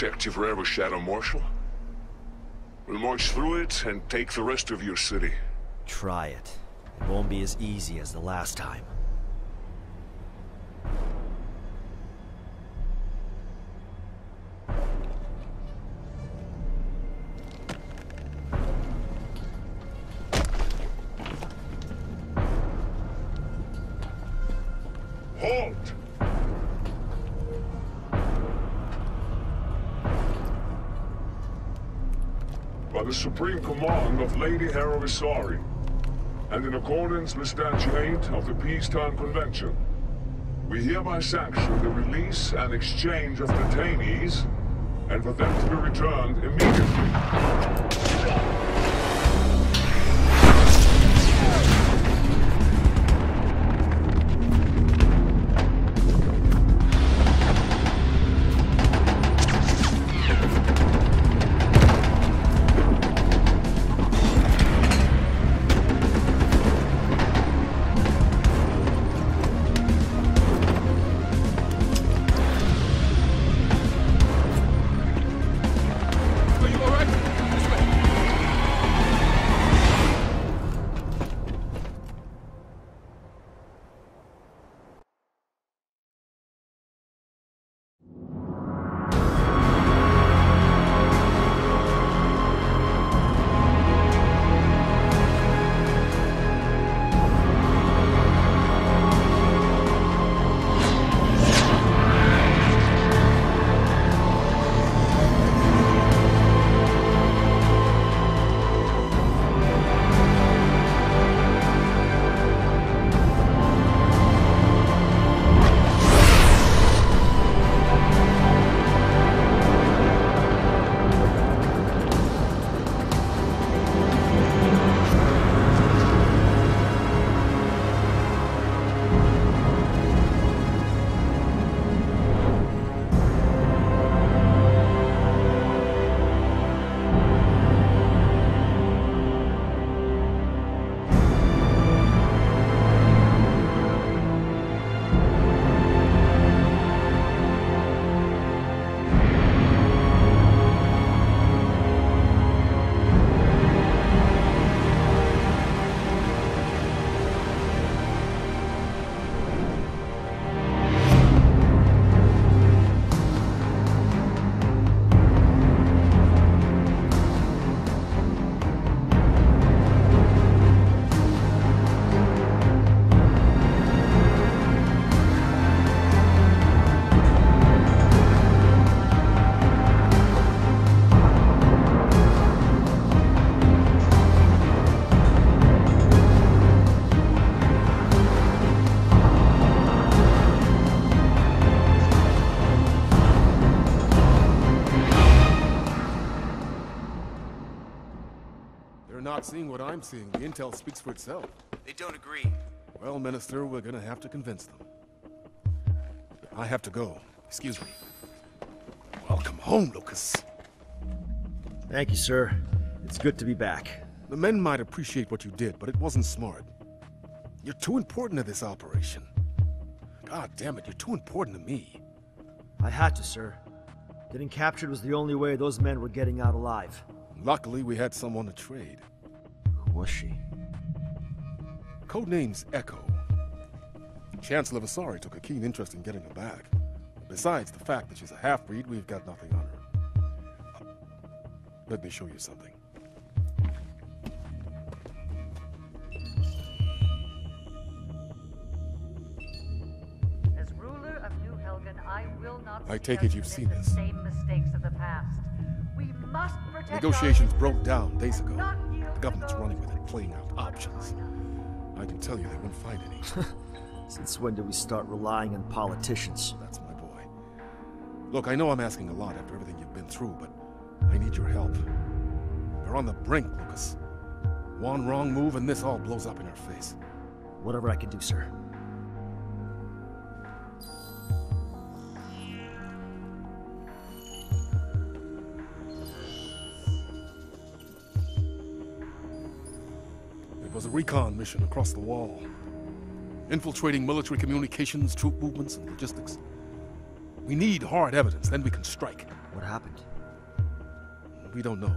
you forever, Shadow Marshal. We'll march through it and take the rest of your city. Try it. It won't be as easy as the last time. Command of Lady Hera Visari, and in accordance with Statute 8 of the Peacetime Convention, we hereby sanction the release and exchange of detainees, and for them to be returned immediately. Seeing what I'm seeing. The intel speaks for itself. They don't agree. Well, Minister, we're gonna have to convince them. I have to go. Excuse me. Welcome home, Lucas. Thank you, sir. It's good to be back. The men might appreciate what you did, but it wasn't smart. You're too important to this operation. God damn it, you're too important to me. I had to, sir. Getting captured was the only way those men were getting out alive. Luckily, we had someone to trade. Who was she? Codename's Echo. Chancellor Visari took a keen interest in getting her back. Besides the fact that she's a half-breed, we've got nothing on her. Let me show you something. As ruler of New Helghan, I will not I take it you've seen the this. Same mistakes of the past. We must protect our Negotiations broke down days ago. Not yield The to government's running with it, playing out options. I can tell you they won't find any. Since when did we start relying on politicians? That's my boy. Look, I know I'm asking a lot after everything you've been through, but I need your help. We're on the brink, Lucas. One wrong move and this all blows up in our face. Whatever I can do, sir. A recon mission across the wall. Infiltrating military communications, troop movements, and logistics. We need hard evidence, then we can strike. What happened? We don't know.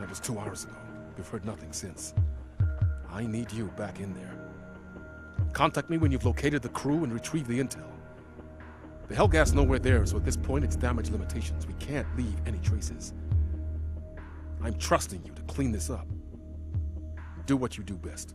That was two hours ago. We've heard nothing since. I need you back in there. Contact me when you've located the crew and retrieved the intel. The Helghast know we're there, so at this point it's damage limitations. We can't leave any traces. I'm trusting you to clean this up. Do what you do best.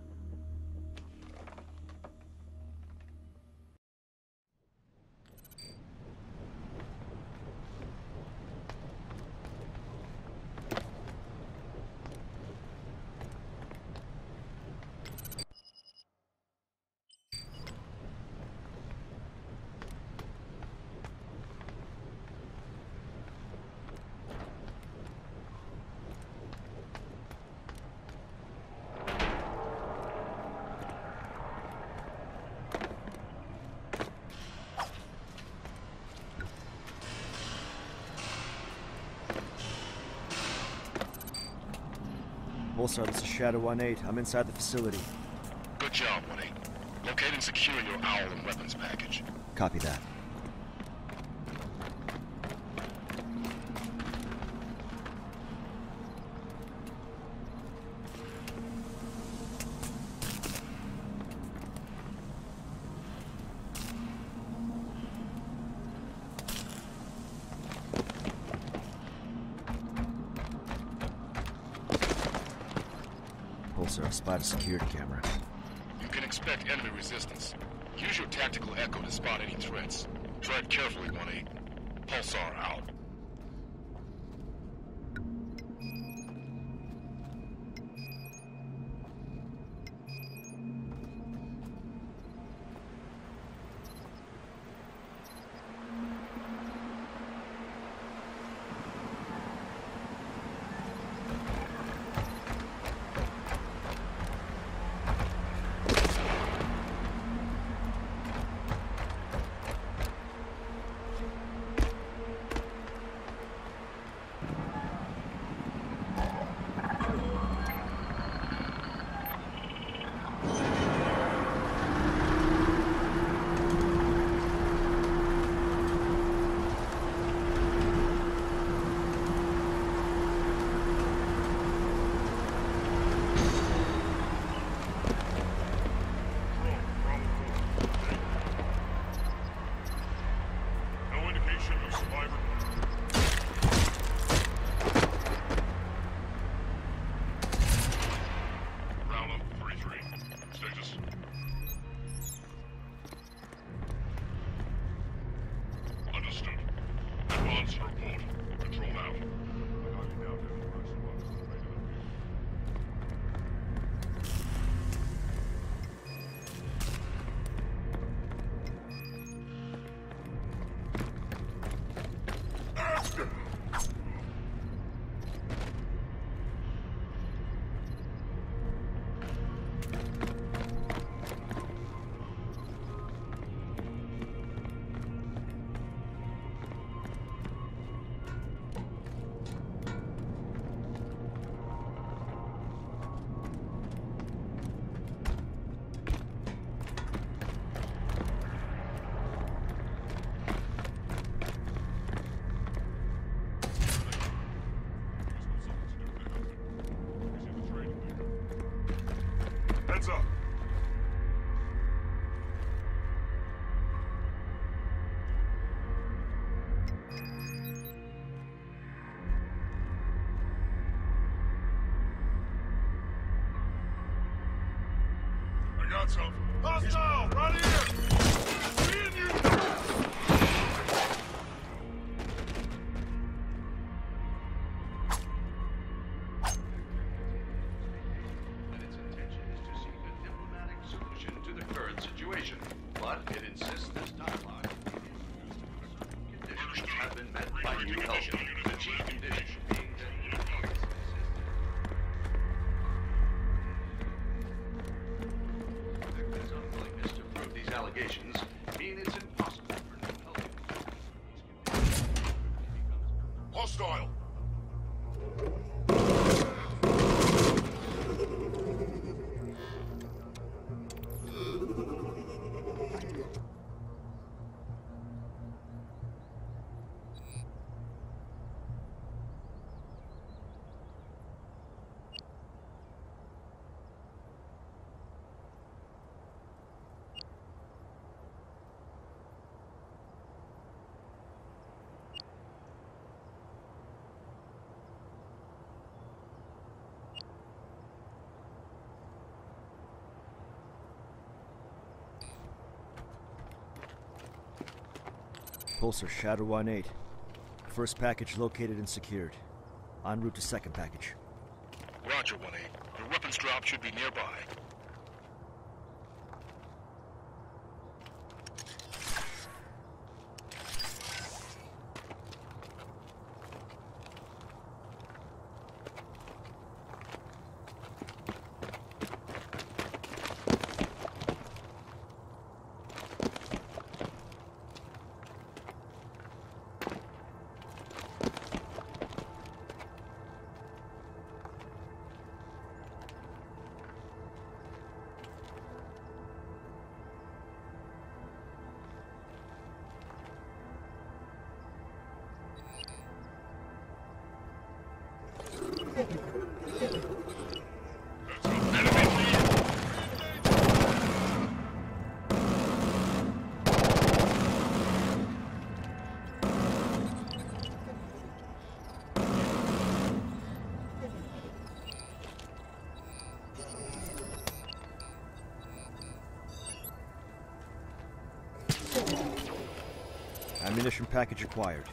This is Shadow 1-8. I'm inside the facility. Good job, 1-8. Locate and secure your OWL and weapons package. Copy that. Spot camera. You can expect enemy resistance. Use your tactical echo to spot any threats. Tread carefully, 1-8. Pulsar out. Control Hostile! Right here! Me and you! its intention is to seek a diplomatic solution to the current situation. But it insists this dialogue conditions have been met by New Helghan, the chief condition Pulsar, Shadow 1-8. First package located and secured. En route to second package. Roger, 1-8. Your weapons drop should be nearby. Ammunition package acquired.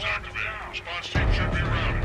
Activated. Response team should be routed.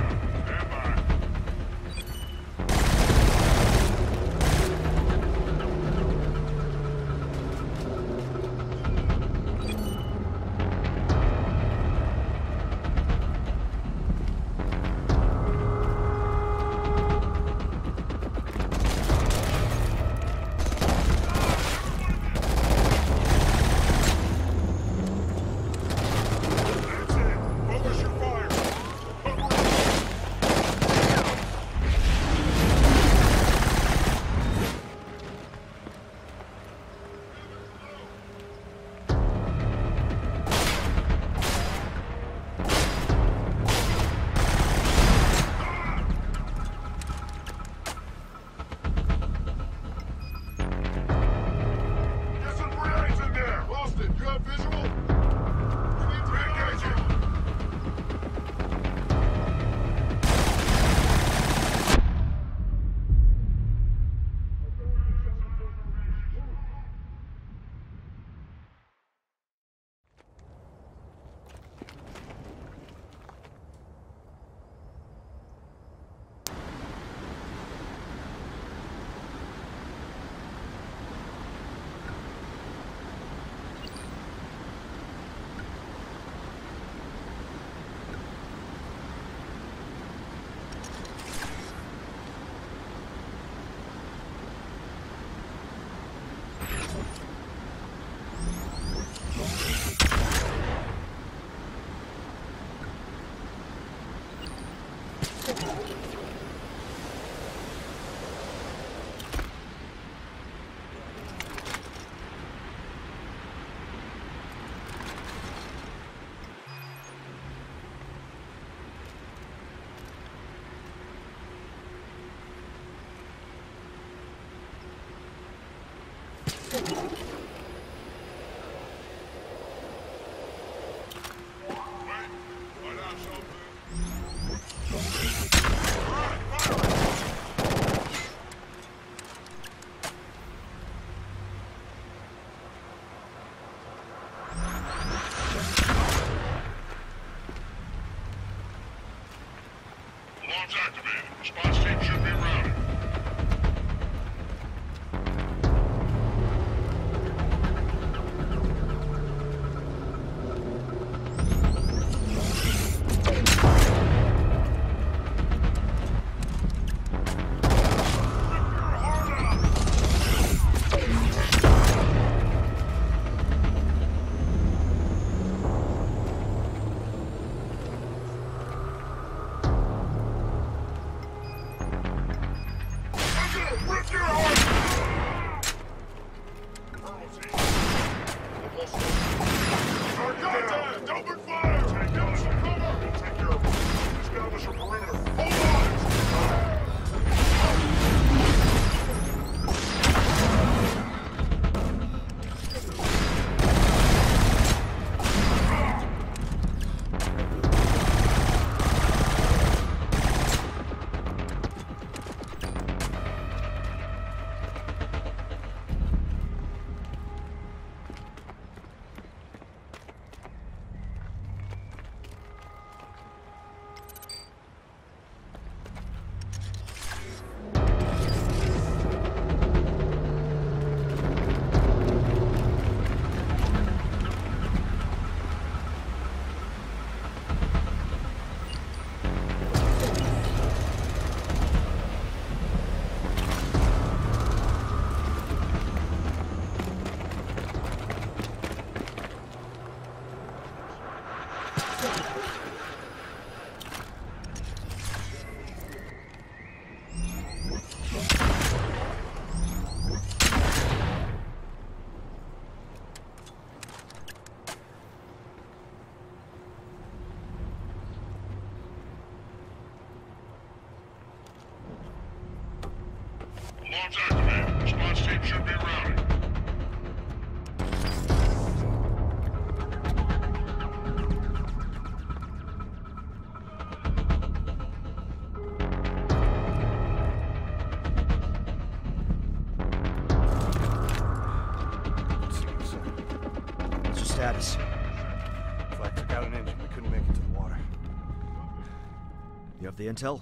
You have the intel?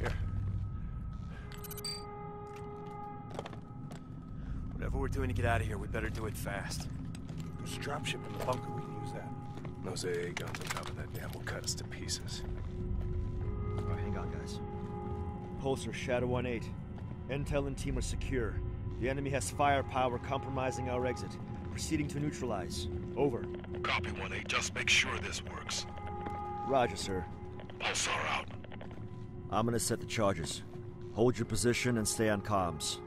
Here. Whatever we're doing to get out of here, we better do it fast. There's a dropship in the bunker. We can use that. Those AA guns on top of that dam will cut us to pieces. Oh, hang on, guys. Pulsar Shadow 1-8. Intel and team are secure. The enemy has firepower compromising our exit. Proceeding to neutralize. Over. Copy 1-8. Just make sure this works. Roger, sir. Pulsar out. I'm gonna set the charges. Hold your position and stay on comms.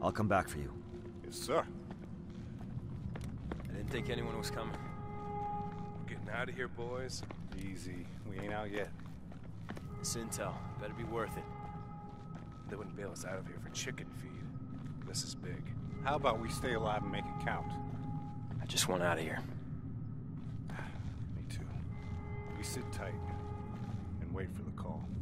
I'll come back for you. Yes, sir. I didn't think anyone was coming. We're Getting out of here, boys. Easy. We ain't out yet. This intel better be worth it. They wouldn't bail us out of here for chicken feed. This is big. How about we stay alive and make it count? I just want out of here. Me too. We sit tight and wait for the call.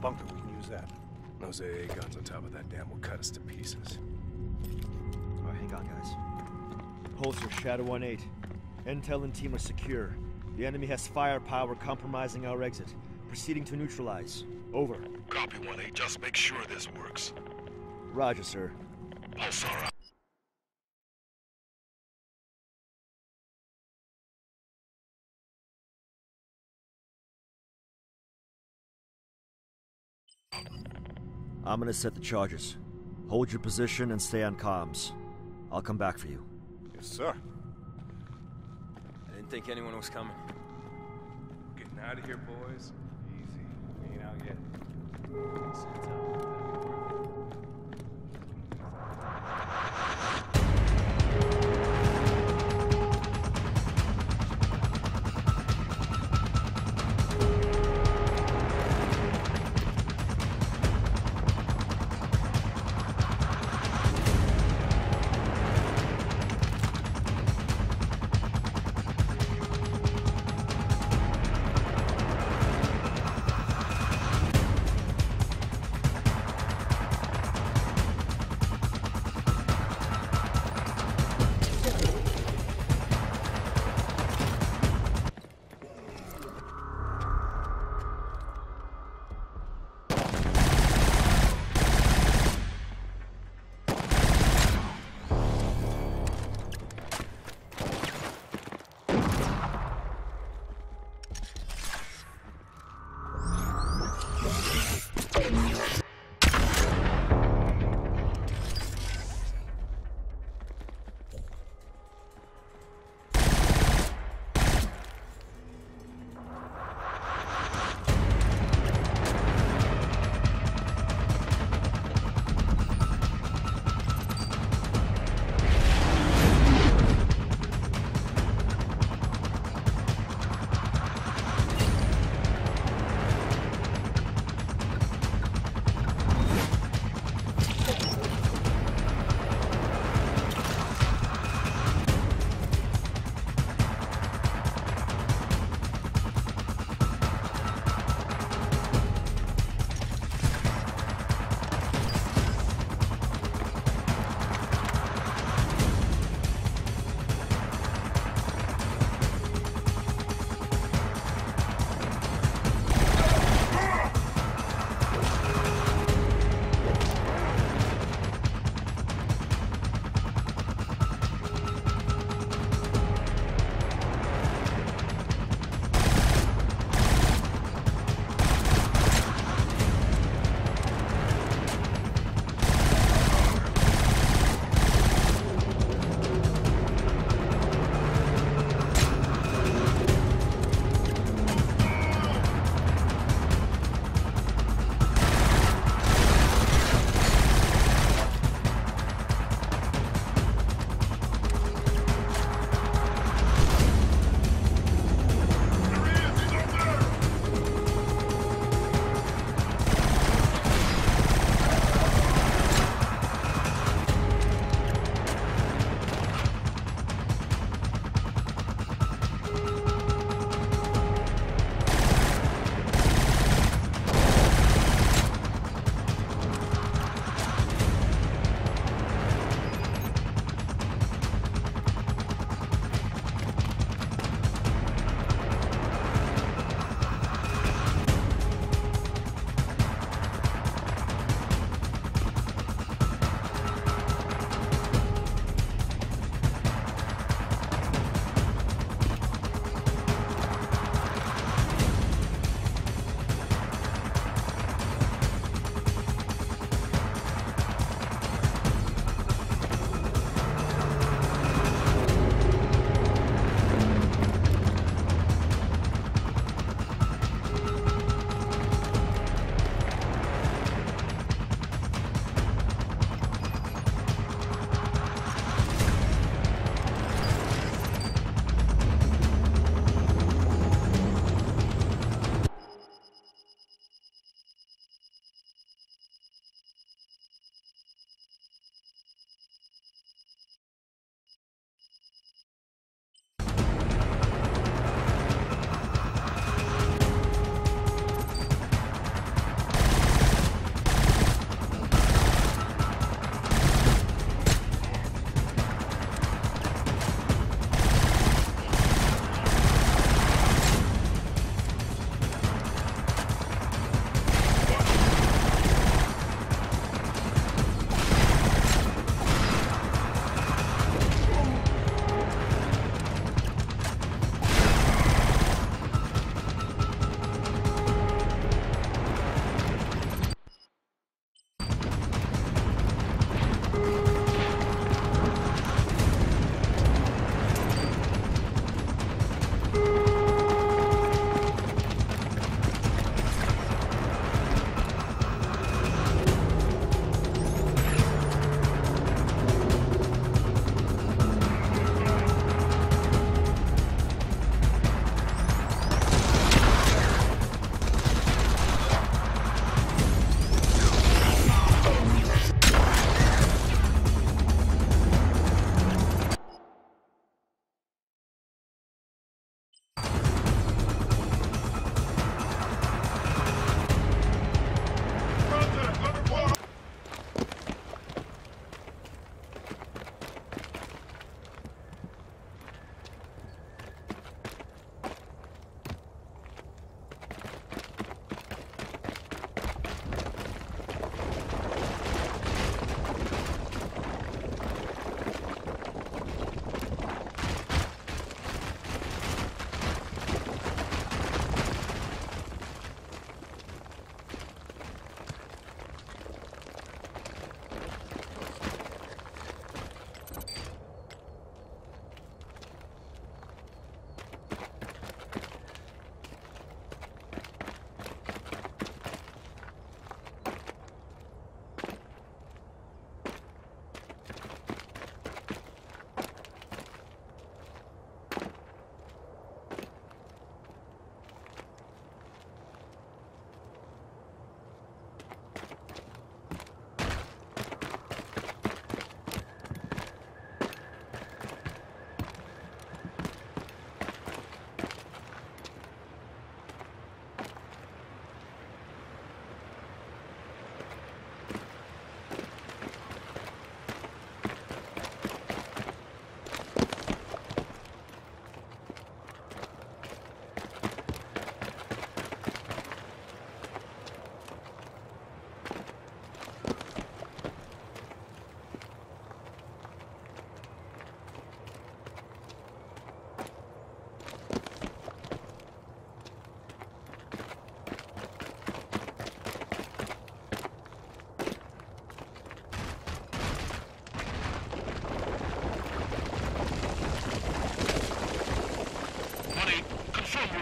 Bunker. We can use that. Those AA guns on top of that dam will cut us to pieces. Alright, hang on, guys. Pulsar Shadow 1-8. Intel and team are secure. The enemy has firepower compromising our exit. Proceeding to neutralize. Over. Copy 1-8, just make sure this works. Roger, sir. Pulsar I'm gonna set the charges. Hold your position and stay on comms. I'll come back for you. Yes, sir. I didn't think anyone was coming. Getting out of here, boys. Easy. We ain't out yet.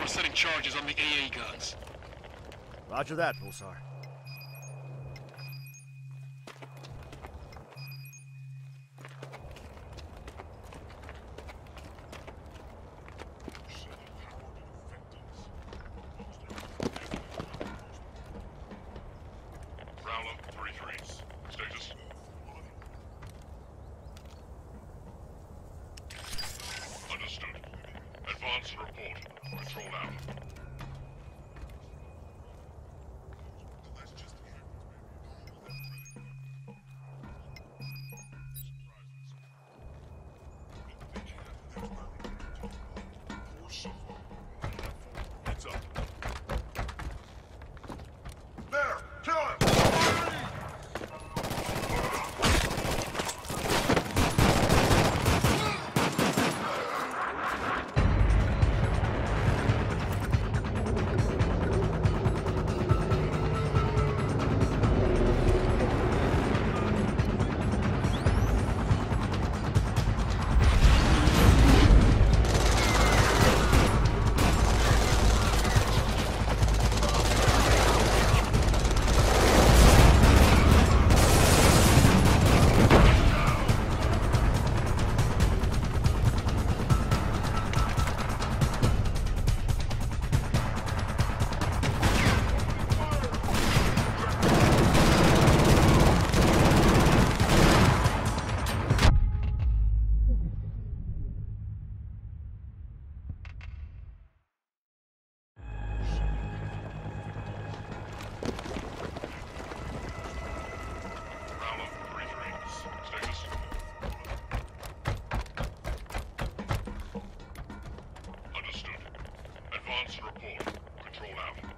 Setting charges on the AA guns. Roger that, Pulsar. Advance report. Control out.